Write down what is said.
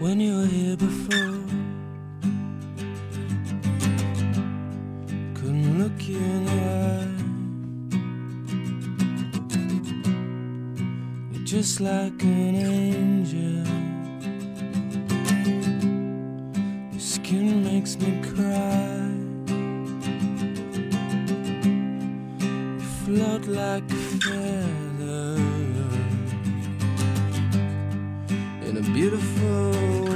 when you were here before. Couldn't look you in the eye. You're just like an angel. Your skin makes me cry. You float like a feather beautiful